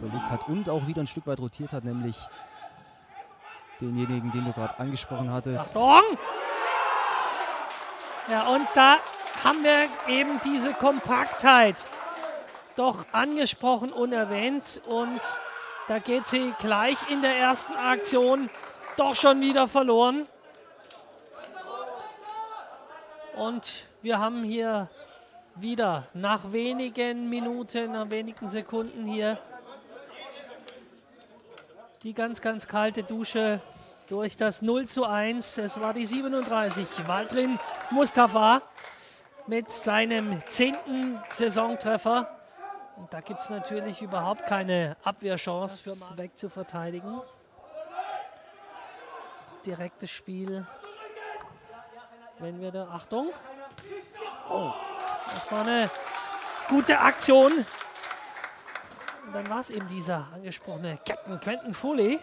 gelegt hat und auch wieder ein Stück weit rotiert hat, nämlich denjenigen, den du gerade angesprochen hattest. Achtung! Ja, und da haben wir eben diese Kompaktheit doch angesprochen und erwähnt. Und da geht sie gleich in der ersten Aktion doch schon wieder verloren. Und wir haben hier wieder nach wenigen Minuten, nach wenigen Sekunden hier die ganz, ganz kalte Dusche durch das 0 zu 1. Es war die 37. Waldrin Mustafa mit seinem zehnten Saisontreffer. Und da gibt es natürlich überhaupt keine Abwehrchance für wegzuverteidigen. Direktes Spiel. Wenn wir da. Achtung! Oh, das war eine gute Aktion. Und dann war es eben dieser angesprochene Captain Quentin Foley,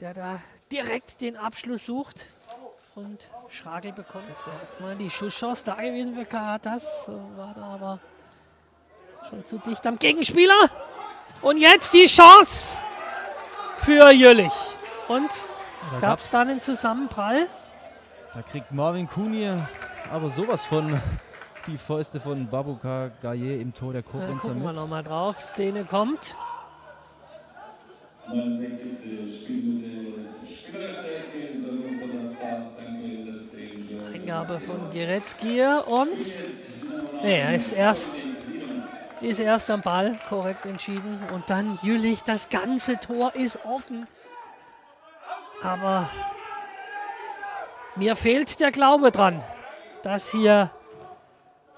der da direkt den Abschluss sucht und Schragel bekommt. Das ist erstmal die Schusschance da gewesen für Karatas. War da aber schon zu dicht am Gegenspieler. Und jetzt die Chance für Jüllich. Und gab es dann einen Zusammenprall? Da kriegt Marvin Kuni aber sowas von die Fäuste von Babuka Gaye im Tor der Koblenzer Gucken wir nochmal drauf. Szene kommt. 69. Spielminute. Eingabe von Geretzkier und nee, er ist erst, ist erst am Ball korrekt entschieden und dann Jülich, das ganze Tor ist offen. Aber mir fehlt der Glaube dran, dass hier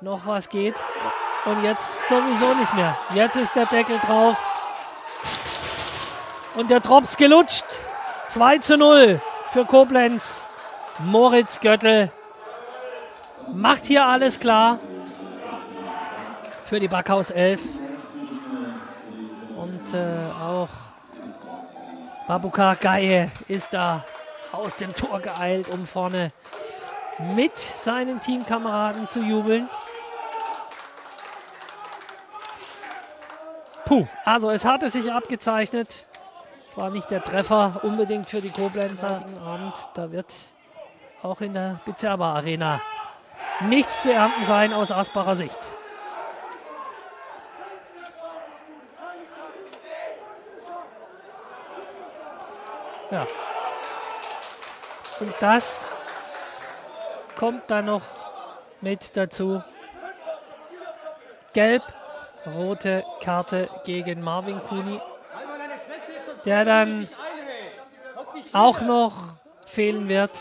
noch was geht. Und jetzt sowieso nicht mehr. Jetzt ist der Deckel drauf. Und der Drops gelutscht. 2 zu 0 für Koblenz. Moritz Göttel macht hier alles klar für die Backhaus 11. Und äh, auch Babuka Gaye ist da aus dem Tor geeilt, um vorne mit seinen Teamkameraden zu jubeln. Puh, also es hatte sich abgezeichnet. Zwar nicht der Treffer unbedingt für die Koblenzer Abend. Da wird auch in der Bizerba Arena nichts zu ernten sein aus Asbacher Sicht. Ja. Und das kommt dann noch mit dazu. Gelb rote Karte gegen Marvin Kuni, der dann auch noch fehlen wird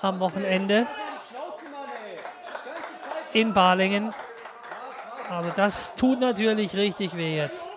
am Wochenende in Balingen. Aber das tut natürlich richtig weh jetzt.